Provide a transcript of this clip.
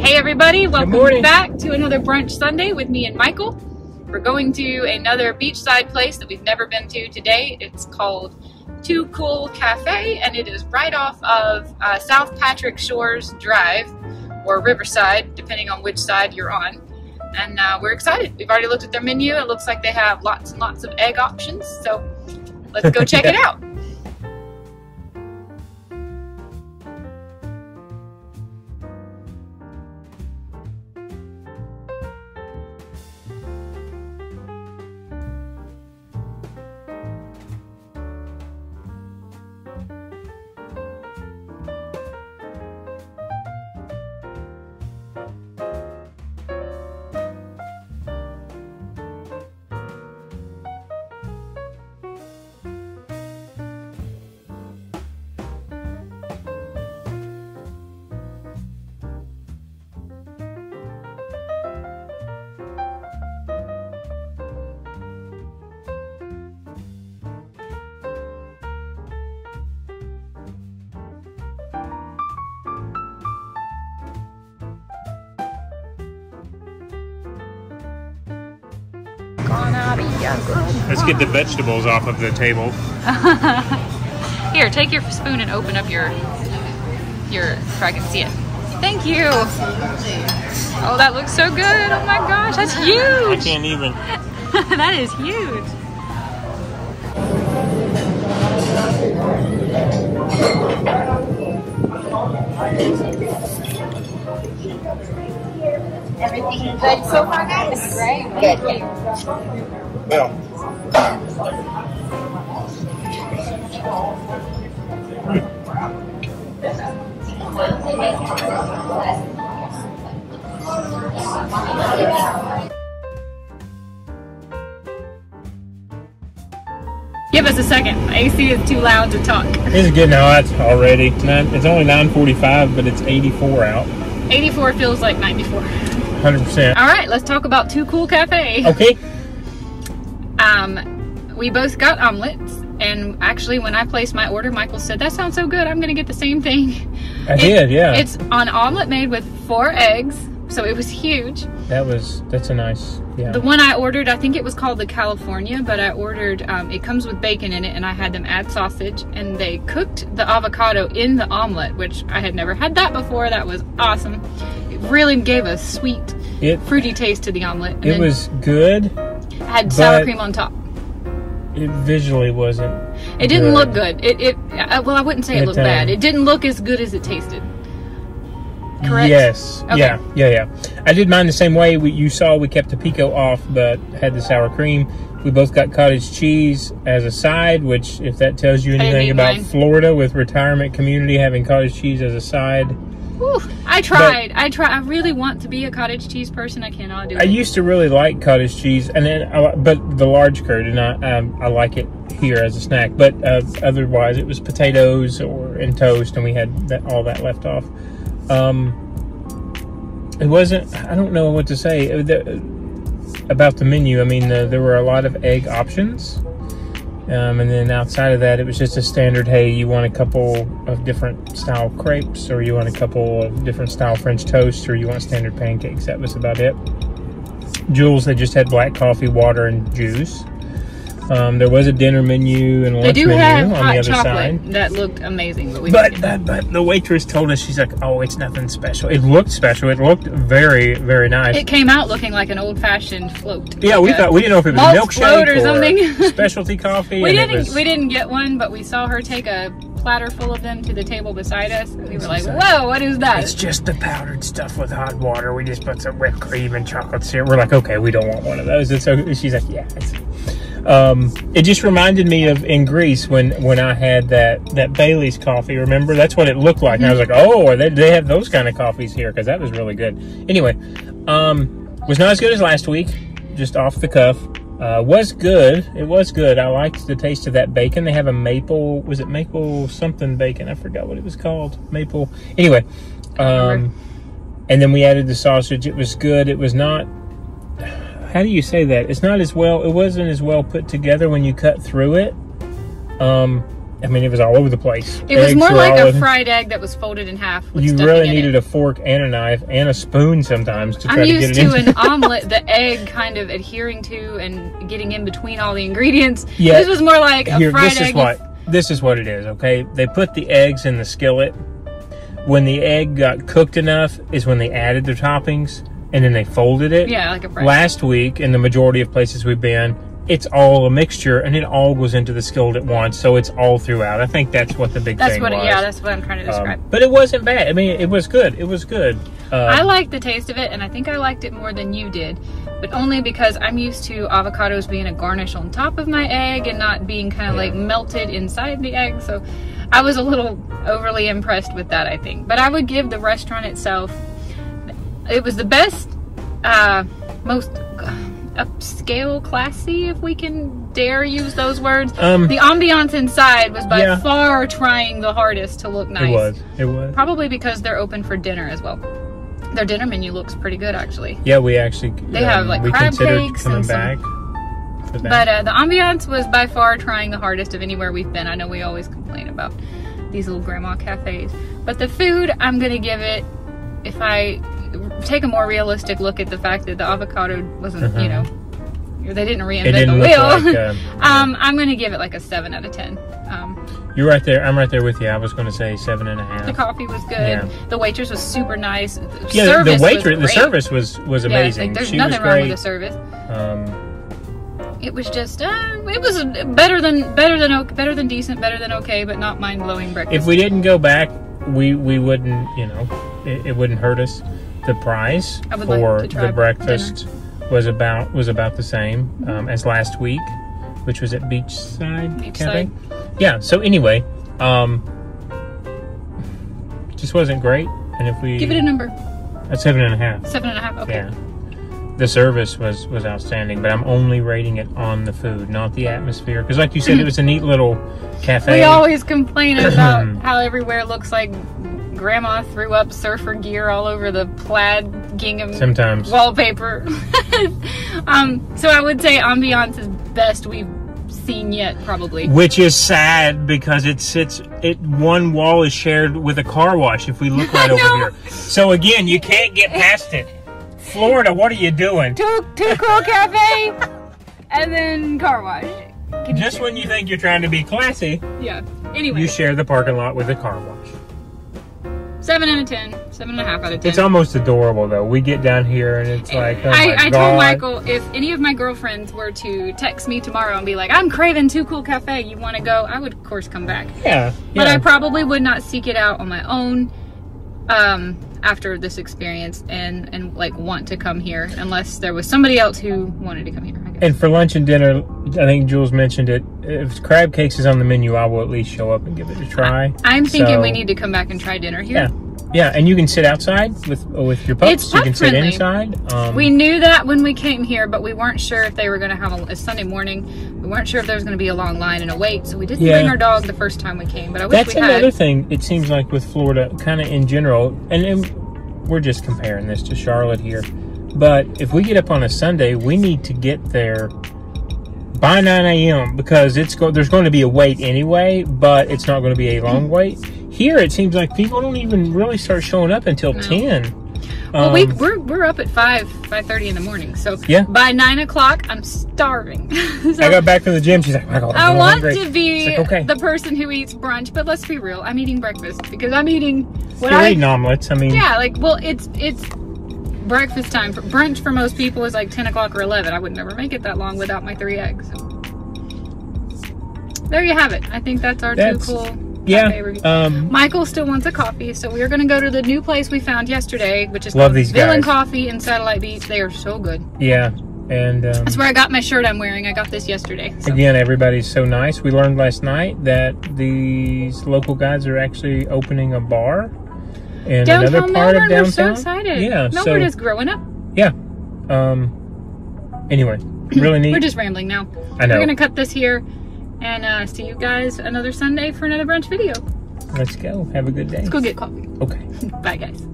Hey everybody, welcome back to another Brunch Sunday with me and Michael. We're going to another beachside place that we've never been to today. It's called Too Cool Cafe and it is right off of uh, South Patrick Shores Drive or Riverside, depending on which side you're on. And uh, we're excited. We've already looked at their menu. It looks like they have lots and lots of egg options. So let's go check it out. Let's get the vegetables off of the table. Here, take your spoon and open up your your so I can see it. Thank you. Oh, that looks so good. Oh my gosh, that's huge. I can't even. that is huge. Everything good so far, guys? Right? Good. Well, Give us a second. AC is too loud to talk. it's getting hot already. Nine, it's only 9:45, but it's 84 out. 84 feels like 94. 100. percent All right, let's talk about Too Cool Cafe. Okay. Um, we both got omelets, and actually, when I placed my order, Michael said, "That sounds so good. I'm gonna get the same thing." I It- did. Yeah. It's an omelet made with four eggs, so it was huge. that was. That's a nice. Yeah. The one I ordered, I think it was called the California, but I ordered, um, it comes with bacon in it, and I had them add sausage, and they cooked the avocado in the omelet, which I had never had that before. That was awesome. It really gave a sweet, It. fruity taste to the omelet. And It was good. I had sour cream on top. It visually wasn't. It didn't good. look good. It, it, uh, well, I wouldn't say it, It, looked bad. um, It didn't look as good as it tasted. Correct? Yes. Okay. Yeah. Yeah. Yeah. I did mine the same way. We, you saw we kept the pico off, but had the sour cream. We both got cottage cheese as a side, which, if that tells you anything about mine. Florida with retirement community having cottage cheese as a side, I tried. I try. I really want to be a cottage cheese person. I cannot do it. I used to really like cottage cheese, and then I, but the large curd, and I um, I like it here as a snack. But uh, otherwise, it was potatoes or in toast, and we had that, all that left off. Um, it wasn't. I don't know what to say Uh, the, about the menu. I mean, uh, there were a lot of egg options. Um, and then outside of that, it was just a standard. Hey, you want a couple of different style crepes, or you want a couple of different style French toast, or you want standard pancakes. That was about it. Jules, they just had black coffee, water, and juice. Um, there was a dinner menu and a lunch do menu have on the other chocolate side. that looked amazing, but we But, but but the waitress told us she's like, oh, it's nothing special. It looked special. It looked very very nice. it. Came out looking like an old-fashioned float. yeah, like we thought we didn't know if it was milkshake float or something. specialty coffee. we didn't. was- We didn't get one, but we saw her take a platter full of them to the table beside us. and We were like, "Whoa, what is that?" It's just the powdered stuff with hot water. We just put some whipped cream and chocolate syrup. We're like, okay, we don't want one of those. And so she's like, yeah. Um, it just reminded me of in Greece when when I had that that Bailey's coffee. Remember, that's what it looked like. And I was like, oh, they they have those kind of coffees here because that was really good. Anyway, um, was not as good as last week. Just off the cuff. Uh, was good. It was good. I liked the taste of that bacon. They have a maple. Was it maple something bacon? I forgot what it was called. Maple. Anyway, um, and then we added the sausage. It was good. It was not. How do you say that? It's not as well. It wasn't as well put together when you cut through it. Um, I mean, it was all over the place. It was more like a fried egg that was folded in half. You really needed it. a fork and a knife and a spoon sometimes to try I'm to used get it to in. an omelet, the egg kind of adhering to and getting in between all the ingredients. Yeah. This was more like a Here, fried this egg. is what this is what it is. Okay, they put the eggs in the skillet. When the egg got cooked enough, is when they added the toppings, and then they folded it. Yeah, like a fried. Last week, in the majority of places we've been, it's all a mixture, and it all goes into the skillet at once, so it's all throughout. I think that's what the big that's thing what. Was. yeah, that's what I'm trying to Um, describe. but it wasn't bad. I mean, it was good. It was good. Um, I liked the taste of it, and I think I liked it more than you did, but only because I'm used to avocados being a garnish on top of my egg and not being kind of Yeah. like melted inside the egg. So I was a little overly impressed with that, I think. But I would give the restaurant itself, it was the best, uh, most upscale, classy, if we can dare use those words. Um, the ambiance inside was by Yeah. far trying the hardest to look nice. It was. It was. Probably because they're open for dinner as well. Their dinner menu looks pretty good actually. Yeah, we actually. They have, like, we crab cakes coming and some- back. That. But uh, the ambiance was by far trying the hardest of anywhere we've been. I know we always complain about these little grandma cafes. But the food, I'm going to give it, if I take a more realistic look at the fact that the avocado wasn't, Uh-huh. you know, they didn't reinvent didn't the wheel. like. Um, um, I'm going to give it like a 7 out of 10. Um, You're right there. I'm right there with you. I was going to say seven and a half. the coffee was good. Yeah. The waitress was super nice. The yeah, the- service the waitress, was the service was was Yeah, amazing. like, there's she nothing wrong with the service. Um, It was just, uh, it was better than better than okay, better than decent, better than okay, but not mind blowing breakfast. if we didn't go back, we we wouldn't. You know, it, it wouldn't hurt us. The price would like for the breakfast was about was about the same um, as last week, which was at Beachside Cafe. Yeah. So anyway, um, just wasn't great. And if we Give it a number, a seven and a half. seven and a half. Okay. Yeah. The service was was outstanding, but I'm only rating it on the food, not the atmosphere. Because, like you said, it was a neat little cafe. We always complain about how everywhere looks like grandma threw up surfer gear all over the plaid gingham Sometimes. wallpaper. um, so I would say ambiance is best we've seen yet, probably. Which is sad because it sits. It one wall is shared with a car wash. If we look right over here, so again, you can't get past it. Florida, what are you doing? Too too cool cafe, and then car wash. Can you- Just when you think you're trying to be classy, yeah. Anyway, you share the parking lot with a car wash. Seven out of ten, seven and a half out of ten. It's almost adorable though. We get down here and it's like, oh I, I told Michael if any of my girlfriends were to text me tomorrow and be like, "I'm craving Too Cool Cafe, you want to go?" I would of course come back, Yeah, but yeah. I probably would not seek it out on my own um, after this experience and and like want to come here unless there was somebody else who wanted to come here. I guess. And for lunch and dinner, I think Jules mentioned it. If crab cakes is on the menu, I will at least show up and give it a try. I'm thinking So- we need to come back and try dinner here. Yeah, yeah, and you can sit outside with with your pups. It's you can sit pup-friendly. inside. Um, We knew that when we came here, but we weren't sure if they were going to have a, a Sunday morning. We weren't sure if there was going to be a long line and a wait, so we didn't Yeah. bring our dog the first time we came. But I wish that's we had. another thing. It seems like with Florida, kind of in general, and, and we're just comparing this to Charlotte here. But if we get up on a Sunday, we need to get there by 9 a.m. because it's go- there's going to be a wait anyway, but it's not going to be a long wait. Here, it seems like people don't even really start showing up until No. 10. Well, we, Um, we're, we're up at 5, 5.30 in the morning. So Yeah. by 9 o'clock, I'm starving. so I got back from the gym. She's like, Michael, I want hungry. to be like, okay. the person who eats brunch, but let's be real. I'm eating breakfast because I'm eating what You're I eating omelets. I mean, Yeah, like well, it's it's breakfast time. For brunch for most people is like ten o'clock or eleven. I would never make it that long without my three eggs. There you have it. I think that's our That's- Too Cool. yeah. cafe. Um, Michael still wants a coffee, so we are going to go to the new place we found yesterday, which is Love these Villain guys. Coffee in Satellite Beach. They are so good. yeah. And um, That's where I got my shirt I'm wearing. I got this yesterday. So. Again, everybody's so nice. We learned last night that these local guys are actually opening a bar in Downtown another part Melbourne, of we're so downtown. excited. Yeah. Melbourne so is growing up. yeah. Um. Anyway, really neat. We're just rambling now. I know. We're gonna cut this here and uh, see you guys another Sunday for another brunch video. Let's go. Have a good day. Let's go get coffee. Okay. Bye, guys.